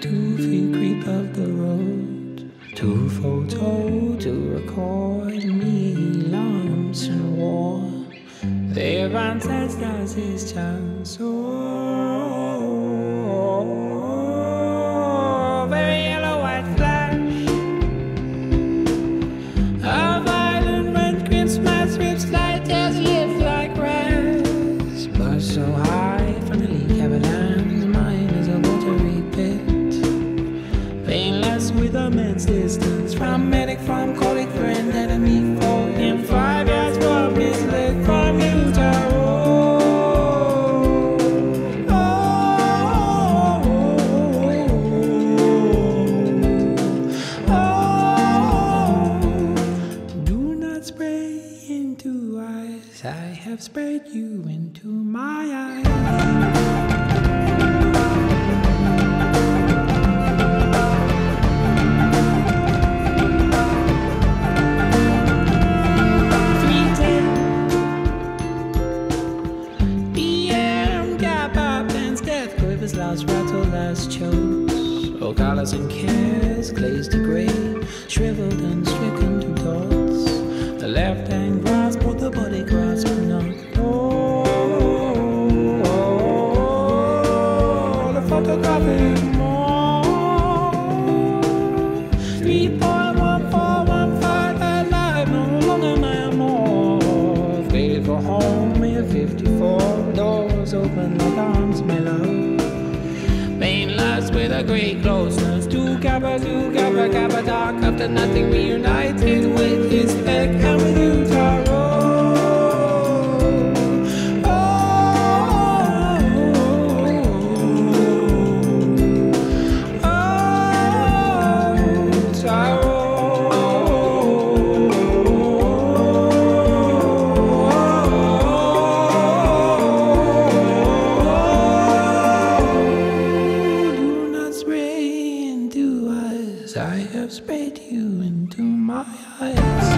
two feet creep of the road. Two photo to record me lumps and war. Their ancestors his chance so With immense distance from medic, from colleague, friend, enemy, foe. In five years from misled from Utah. Do not spray into eyes. I have sprayed you into my eyes. Last rattle last chokes. Oh, colors and cares glazed to gray, shriveled and stricken to dots. Great closeness. To Kappa, to Kappa, Kappa, dark after nothing reunited my eyes.